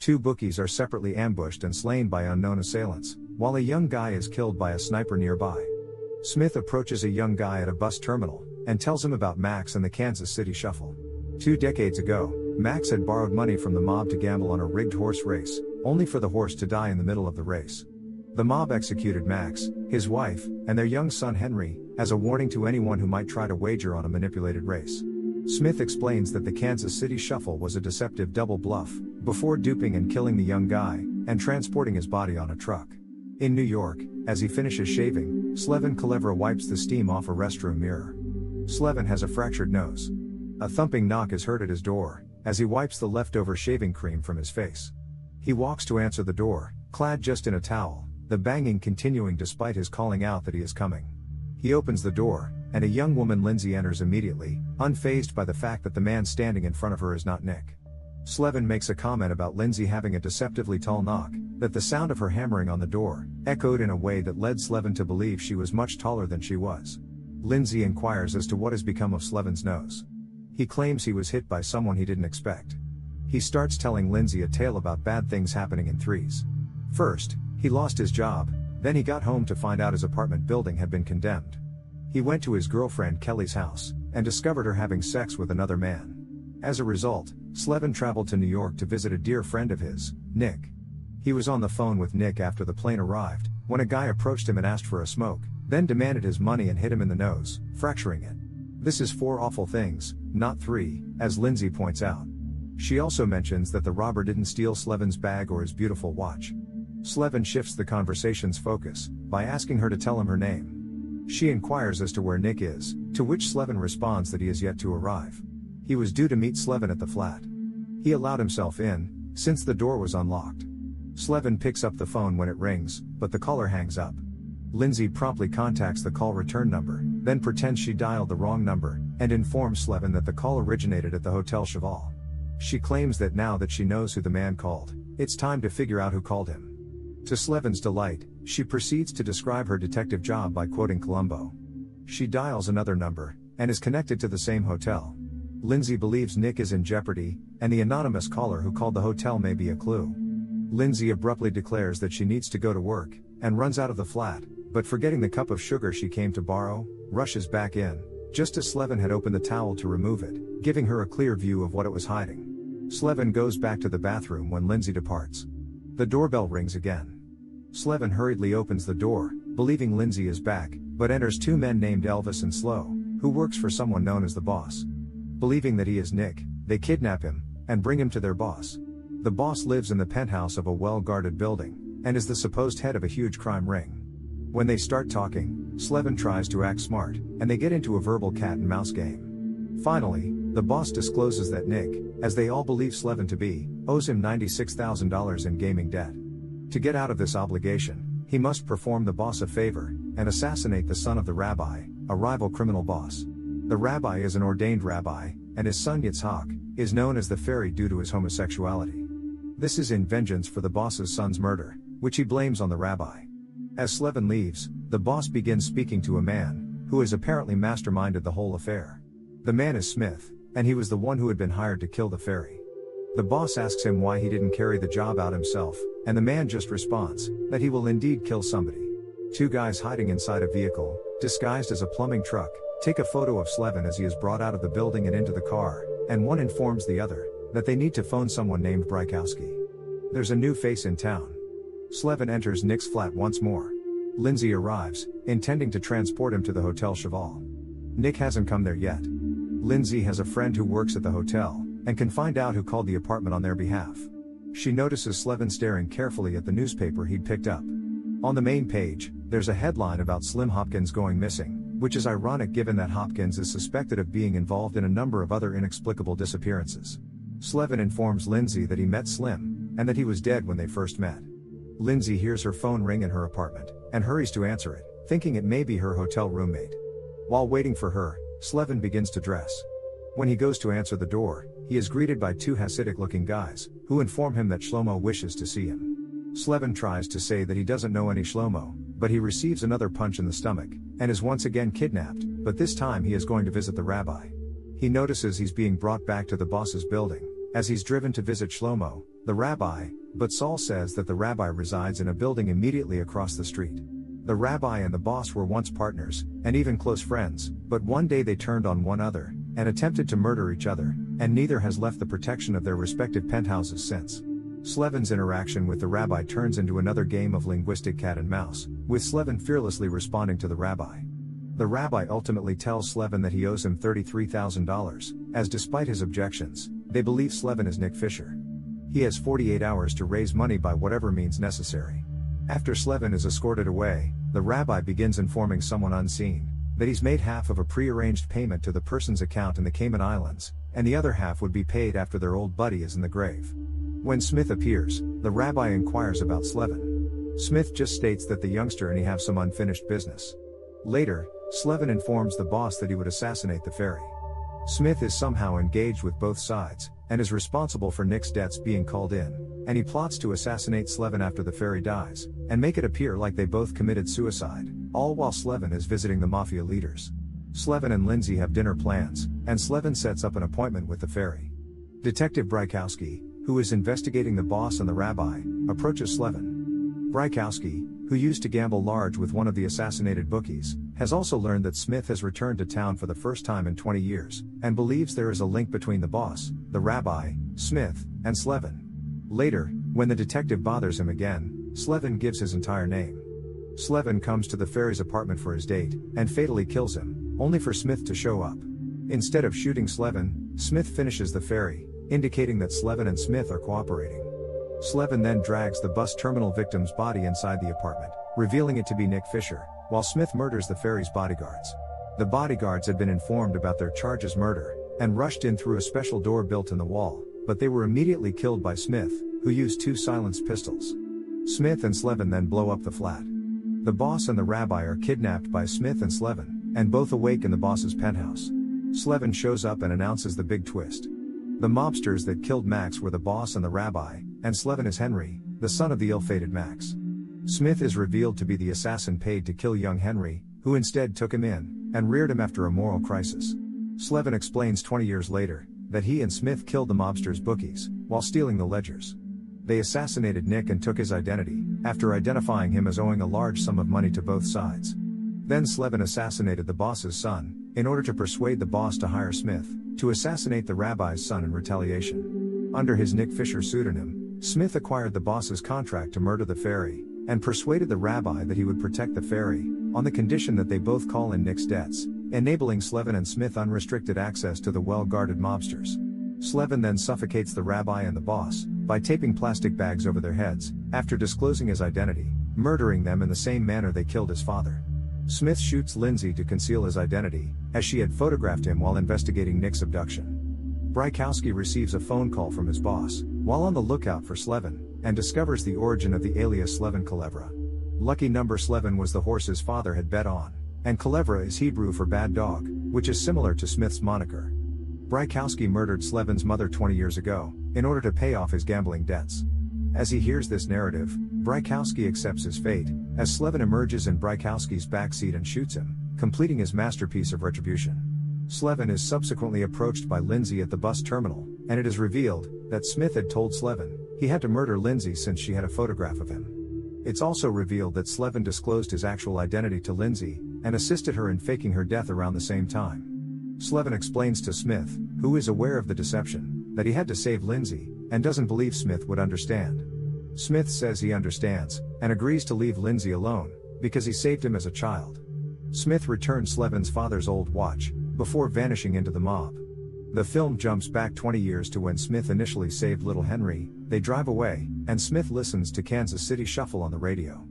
Two bookies are separately ambushed and slain by unknown assailants, while a young guy is killed by a sniper nearby. Smith approaches a young guy at a bus terminal and tells him about Max and the Kansas City Shuffle. Two decades ago, Max had borrowed money from the mob to gamble on a rigged horse race, only for the horse to die in the middle of the race. The mob executed Max, his wife, and their young son Henry, as a warning to anyone who might try to wager on a manipulated race. Smith explains that the Kansas City Shuffle was a deceptive double bluff, before duping and killing the young guy, and transporting his body on a truck. In New York, as he finishes shaving, Slevin Kelevra wipes the steam off a restroom mirror. Slevin has a fractured nose. A thumping knock is heard at his door, as he wipes the leftover shaving cream from his face. He walks to answer the door, clad just in a towel, the banging continuing despite his calling out that he is coming. He opens the door, and a young woman Lindsay enters immediately, unfazed by the fact that the man standing in front of her is not Nick. Slevin makes a comment about Lindsay having a deceptively tall knock, that the sound of her hammering on the door echoed in a way that led Slevin to believe she was much taller than she was. Lindsay inquires as to what has become of Slevin's nose. He claims he was hit by someone he didn't expect. He starts telling Lindsay a tale about bad things happening in threes. First, he lost his job, then he got home to find out his apartment building had been condemned. He went to his girlfriend Kelly's house, and discovered her having sex with another man. As a result, Slevin traveled to New York to visit a dear friend of his, Nick. He was on the phone with Nick after the plane arrived, when a guy approached him and asked for a smoke, then demanded his money and hit him in the nose, fracturing it. This is four awful things, not three, as Lindsay points out. She also mentions that the robber didn't steal Slevin's bag or his beautiful watch. Slevin shifts the conversation's focus by asking her to tell him her name. She inquires as to where Nick is, to which Slevin responds that he is yet to arrive. He was due to meet Slevin at the flat. He allowed himself in, since the door was unlocked. Slevin picks up the phone when it rings, but the caller hangs up. Lindsay promptly contacts the call return number, then pretends she dialed the wrong number, and informs Slevin that the call originated at the Hotel Cheval. She claims that now that she knows who the man called, it's time to figure out who called him. To Slevin's delight, she proceeds to describe her detective job by quoting Columbo. She dials another number, and is connected to the same hotel. Lindsay believes Nick is in jeopardy, and the anonymous caller who called the hotel may be a clue. Lindsay abruptly declares that she needs to go to work, and runs out of the flat, but forgetting the cup of sugar she came to borrow, rushes back in, just as Slevin had opened the towel to remove it, giving her a clear view of what it was hiding. Slevin goes back to the bathroom when Lindsay departs. The doorbell rings again. Slevin hurriedly opens the door, believing Lindsay is back, but enters two men named Elvis and Slow, who works for someone known as the boss. Believing that he is Nick, they kidnap him, and bring him to their boss. The boss lives in the penthouse of a well guarded building, and is the supposed head of a huge crime ring. When they start talking, Slevin tries to act smart, and they get into a verbal cat and mouse game. Finally, the boss discloses that Nick, as they all believe Slevin to be, owes him $96,000 in gaming debt. To get out of this obligation, he must perform the boss a favor and assassinate the son of the rabbi, a rival criminal boss. The rabbi is an ordained rabbi, and his son Yitzhak is known as the fairy due to his homosexuality. This is in vengeance for the boss's son's murder, which he blames on the rabbi. As Slevin leaves, the boss begins speaking to a man who has apparently masterminded the whole affair. The man is Smith, and he was the one who had been hired to kill the fairy. The boss asks him why he didn't carry the job out himself, and the man just responds that he will indeed kill somebody. Two guys hiding inside a vehicle, disguised as a plumbing truck, take a photo of Slevin as he is brought out of the building and into the car, and one informs the other that they need to phone someone named Brykowski. There's a new face in town. Slevin enters Nick's flat once more. Lindsay arrives, intending to transport him to the Hotel Cheval. Nick hasn't come there yet. Lindsay has a friend who works at the hotel, and can find out who called the apartment on their behalf. She notices Slevin staring carefully at the newspaper he'd picked up. On the main page, there's a headline about Slim Hopkins going missing, which is ironic given that Hopkins is suspected of being involved in a number of other inexplicable disappearances. Slevin informs Lindsay that he met Slim, and that he was dead when they first met. Lindsay hears her phone ring in her apartment, and hurries to answer it, thinking it may be her hotel roommate. While waiting for her, Slevin begins to dress. When he goes to answer the door, he is greeted by two Hasidic looking guys, who inform him that Shlomo wishes to see him. Slevin tries to say that he doesn't know any Shlomo, but he receives another punch in the stomach, and is once again kidnapped, but this time he is going to visit the rabbi. He notices he's being brought back to the boss's building, as he's driven to visit Shlomo, the rabbi, but Saul says that the rabbi resides in a building immediately across the street. The rabbi and the boss were once partners, and even close friends, but one day they turned on one another, and attempted to murder each other, and neither has left the protection of their respective penthouses since. Slevin's interaction with the rabbi turns into another game of linguistic cat and mouse, with Slevin fearlessly responding to the rabbi. The rabbi ultimately tells Slevin that he owes him $33,000, as despite his objections, they believe Slevin is Nick Fisher. He has 48 hours to raise money by whatever means necessary. After Slevin is escorted away, the rabbi begins informing someone unseen that he's made half of a prearranged payment to the person's account in the Cayman Islands, and the other half would be paid after their old buddy is in the grave. When Smith appears, the rabbi inquires about Slevin. Smith just states that the youngster and he have some unfinished business. Later, Slevin informs the boss that he would assassinate the fairy. Smith is somehow engaged with both sides, and is responsible for Nick's debts being called in, and he plots to assassinate Slevin after the fairy dies, and make it appear like they both committed suicide, all while Slevin is visiting the mafia leaders. Slevin and Lindsay have dinner plans, and Slevin sets up an appointment with the fairy. Detective Brykowski, who is investigating the boss and the rabbi, approaches Slevin. Brykowski, who used to gamble large with one of the assassinated bookies, has also learned that Smith has returned to town for the first time in 20 years, and believes there is a link between the boss, the rabbi, Smith, and Slevin. Later, when the detective bothers him again, Slevin gives his entire name. Slevin comes to the fairy's apartment for his date, and fatally kills him, only for Smith to show up. Instead of shooting Slevin, Smith finishes the fairy, indicating that Slevin and Smith are cooperating. Slevin then drags the bus terminal victim's body inside the apartment, revealing it to be Nick Fisher, while Smith murders the fairy's bodyguards. The bodyguards had been informed about their charges murder, and rushed in through a special door built in the wall, but they were immediately killed by Smith, who used two silenced pistols. Smith and Slevin then blow up the flat. The boss and the rabbi are kidnapped by Smith and Slevin, and both awake in the boss's penthouse. Slevin shows up and announces the big twist. The mobsters that killed Max were the boss and the rabbi, and Slevin is Henry, the son of the ill-fated Max. Smith is revealed to be the assassin paid to kill young Henry, who instead took him in, and reared him after a moral crisis. Slevin explains 20 years later, that he and Smith killed the mobsters' bookies, while stealing the ledgers. They assassinated Nick and took his identity, after identifying him as owing a large sum of money to both sides. Then Slevin assassinated the boss's son, in order to persuade the boss to hire Smith, to assassinate the rabbi's son in retaliation. Under his Nick Fisher pseudonym, Smith acquired the boss's contract to murder the fairy and persuaded the rabbi that he would protect the fairy on the condition that they both call in Nick's debts, enabling Slevin and Smith unrestricted access to the well guarded mobsters. Slevin then suffocates the rabbi and the boss, by taping plastic bags over their heads, after disclosing his identity, murdering them in the same manner they killed his father. Smith shoots Lindsay to conceal his identity, as she had photographed him while investigating Nick's abduction. Brykowski receives a phone call from his boss, while on the lookout for Slevin, and discovers the origin of the alias Slevin Kelevra. Lucky number Slevin was the horse his father had bet on, and Kelevra is Hebrew for bad dog, which is similar to Smith's moniker. Brykowski murdered Slevin's mother 20 years ago, in order to pay off his gambling debts. As he hears this narrative, Brykowski accepts his fate, as Slevin emerges in Brykowski's backseat and shoots him, completing his masterpiece of retribution. Slevin is subsequently approached by Lindsay at the bus terminal, and it is revealed that Smith had told Slevin he had to murder Lindsay since she had a photograph of him. It's also revealed that Slevin disclosed his actual identity to Lindsay and assisted her in faking her death around the same time. Slevin explains to Smith, who is aware of the deception, that he had to save Lindsay and doesn't believe Smith would understand. Smith says he understands and agrees to leave Lindsay alone because he saved him as a child. Smith returns Slevin's father's old watch, before vanishing into the mob. The film jumps back 20 years to when Smith initially saved little Henry, they drive away, and Smith listens to Kansas City Shuffle on the radio.